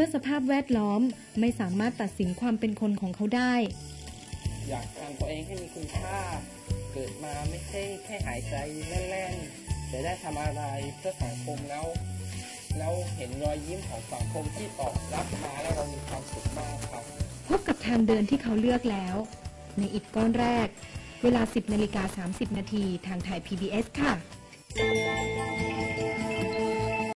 มื่อสภาพแวดล้อมไม่สามารถตัดสินความเป็นคนของเขาได้ อยากทำตัวเองให้มีคุณค่า เกิดมาไม่ใช่แค่หายใจแล่นๆแต่ได้ทำอะไรเพื่อสังคมแล้วแล้วเห็นรอยยิ้มของสังคมที่ตอบรับมาแล้วเรามีความสุขมากครับพบกับทางเดินที่เขาเลือกแล้ว ในอิฐก้อนแรก เวลา 10นาฬิกา30 นาทีทางไทย PBS ค่ะ